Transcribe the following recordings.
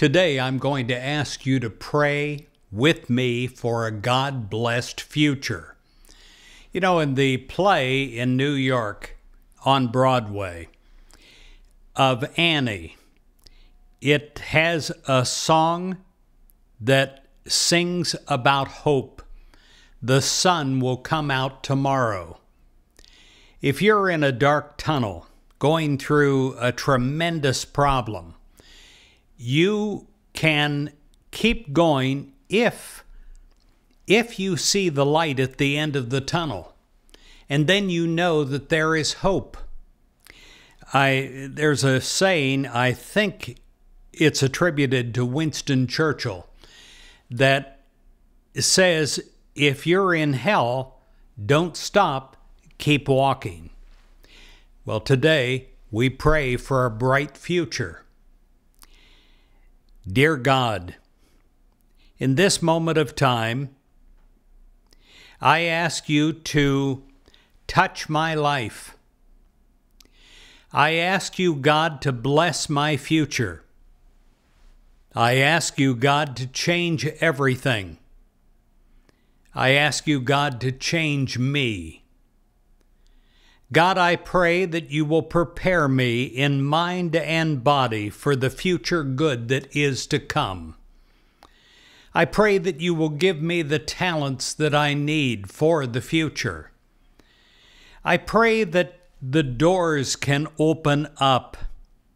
Today, I'm going to ask you to pray with me for a God blessed future. You know, in the play in New York on Broadway of Annie, it has a song that sings about hope. The sun will come out tomorrow. If you're in a dark tunnel going through a tremendous problem, you can keep going if if you see the light at the end of the tunnel. And then you know that there is hope. I there's a saying i think it's attributed to Winston Churchill that says if you're in hell don't stop keep walking. Well today we pray for a bright future Dear God, in this moment of time, I ask you to touch my life. I ask you, God, to bless my future. I ask you, God, to change everything. I ask you, God, to change me. God, I pray that you will prepare me in mind and body for the future good that is to come. I pray that you will give me the talents that I need for the future. I pray that the doors can open up,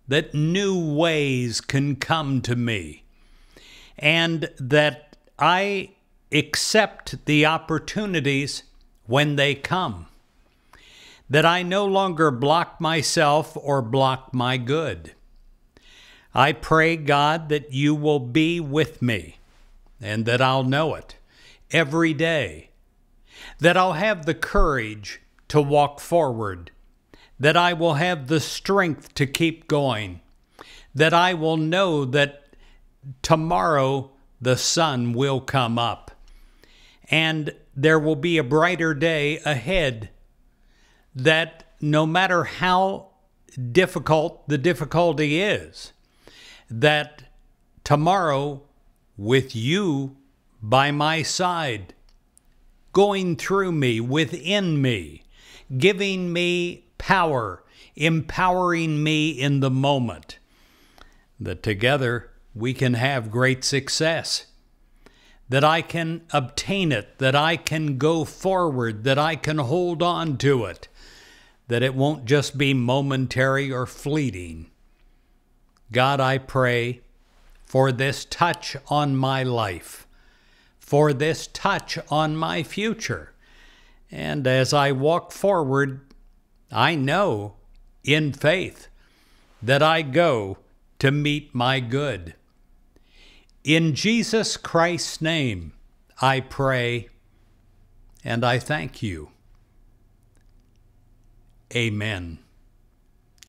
that new ways can come to me, and that I accept the opportunities when they come that I no longer block myself or block my good. I pray, God, that you will be with me and that I'll know it every day, that I'll have the courage to walk forward, that I will have the strength to keep going, that I will know that tomorrow the sun will come up and there will be a brighter day ahead that no matter how difficult the difficulty is, that tomorrow, with you by my side, going through me, within me, giving me power, empowering me in the moment, that together we can have great success. That I can obtain it, that I can go forward, that I can hold on to it that it won't just be momentary or fleeting. God, I pray for this touch on my life, for this touch on my future. And as I walk forward, I know in faith that I go to meet my good. In Jesus Christ's name, I pray and I thank you. Amen.